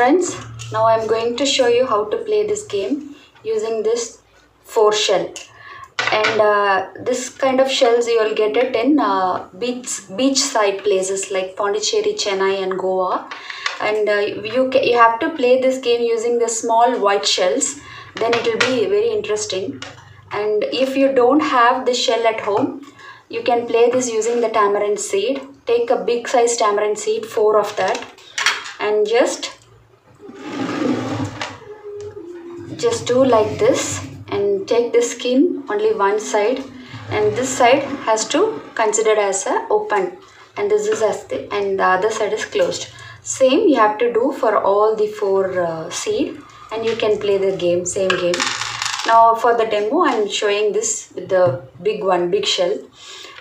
Friends, now I'm going to show you how to play this game using this 4 shell. And uh, this kind of shells you will get it in uh, beach beachside places like Pondicherry, Chennai and Goa. And uh, you you have to play this game using the small white shells. Then it will be very interesting. And if you don't have the shell at home you can play this using the tamarind seed. Take a big size tamarind seed four of that. And just just do like this and take the skin only one side. And this side has to consider as a open. And this is as the and the other side is closed. Same you have to do for all the four uh, seed. And you can play the game same game. Now for the demo i'm showing this with the big one big shell.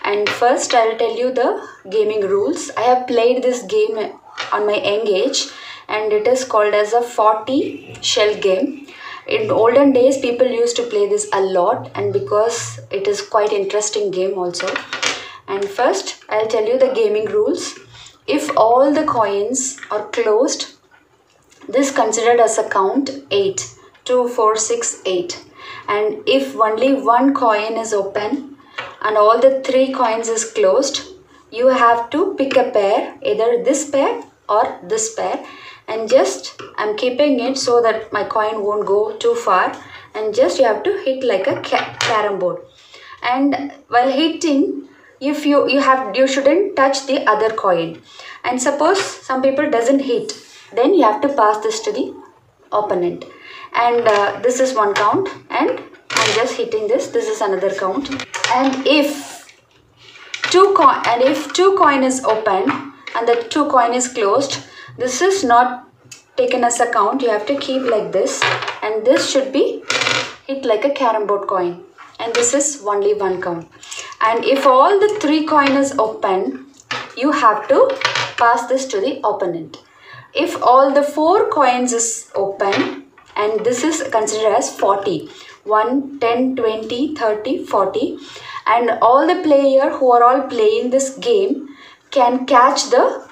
And first i'll tell you the gaming rules. I have played this game on my young age and it is called as a 40 shell game in olden days people used to play this a lot and because it is quite interesting game also. And first i'll tell you the gaming rules. If all the coins are closed this considered as a count 8 2 4 6 8 and if only one coin is open and all the three coins is closed you have to pick a pair either this pair or this pair and just i'm keeping it so that my coin won't go too far. And just you have to hit like a ca- carom board. And while hitting if you you have you shouldn't touch the other coin. And suppose some people doesn't hit then you have to pass this to the opponent. And uh, this is one count and i'm just hitting this. This is another count. And if two coin and if two coin is open and the two coin is closed. This is not taken as account. You have to keep like this. And this should be hit like a carom board coin. And this is only one count. And if all the three coin is open you have to pass this to the opponent. If all the four coins is open and this is considered as 40 1 10 20 30 40 and all the player who are all playing this game can catch the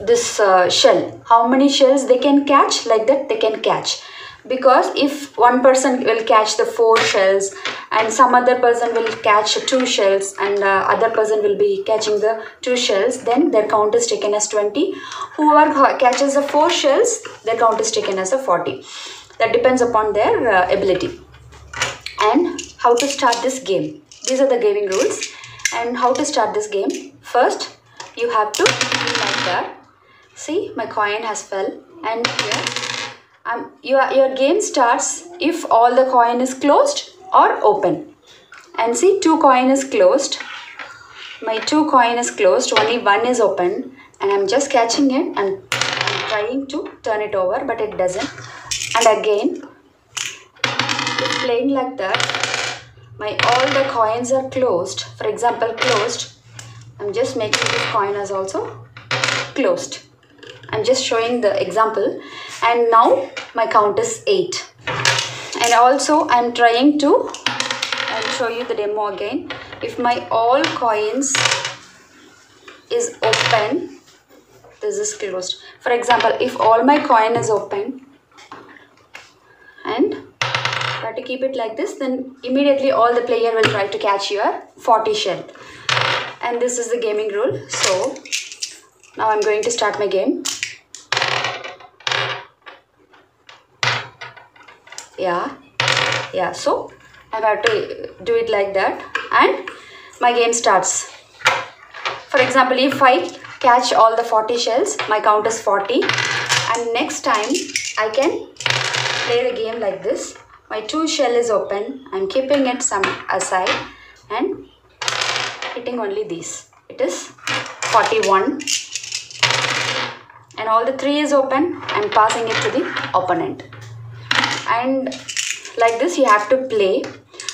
this uh, shell. How many shells they can catch? Like that they can catch. Because if one person will catch the four shells and some other person will catch two shells and uh, other person will be catching the two shells then their count is taken as 20 whoever ca- catches the four shells their count is taken as a 40 that depends upon their uh, ability. And how to start this game. These are the gaming rules. And how to start this game. First you have to do like that. See my coin has fell. And here um, your, your game starts if all the coin is closed or open. And see two coin is closed. My two coin is closed. Only one is open. And i'm just catching it and i'm trying to turn it over but it doesn't. And again playing like that. My all the coins are closed. For example closed i'm just making this coin as also closed. I'm just showing the example. And now my count is 8 and also i'm trying to i'll show you the demo again. If my all coins is open this is closed. For example if all my coin is open and try to keep it like this then immediately all the player will try to catch your 40 shell and this is the gaming rule. So now i'm going to start my game. Yeah. Yeah so i have to do it like that. And my game starts. For example if i catch all the 40 shells my count is 40 and next time i can play the game like this. My two shell is open. I'm keeping it some aside. And hitting only these. It is 41 and all the three is open. I'm passing it to the opponent. And like this you have to play.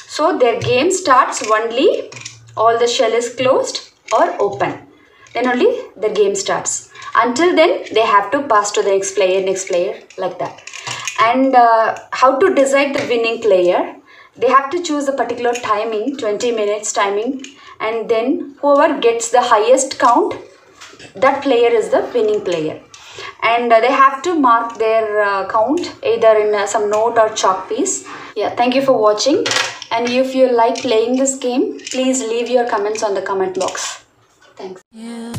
So their game starts only all the shell is closed or open. Then only the game starts. Until then they have to pass to the next player next player like that. And uh, how to decide the winning player they have to choose a particular timing 20 minutes timing and then whoever gets the highest count that player is the winning player and uh, they have to mark their uh, count either in uh, some note or chalk piece. Yeah, thank you for watching. And if you like playing this game, please leave your comments on the comment box. Thanks. You